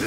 No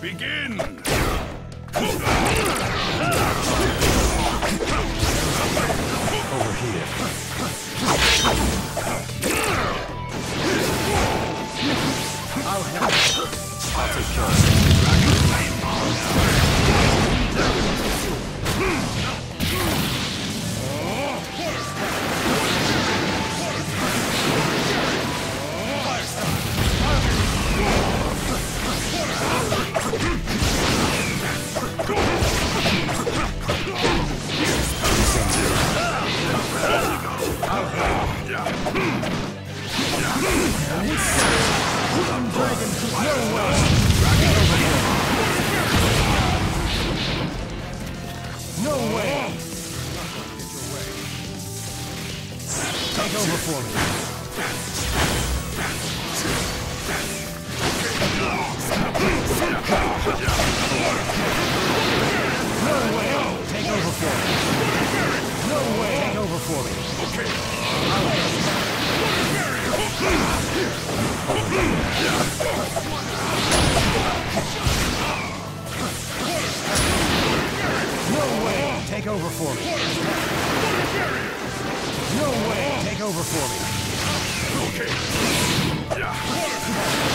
Begin. Over here. I'll help. I'll take care of it. No way! Take over for me. Take over for me. No way! Take over for me. No way!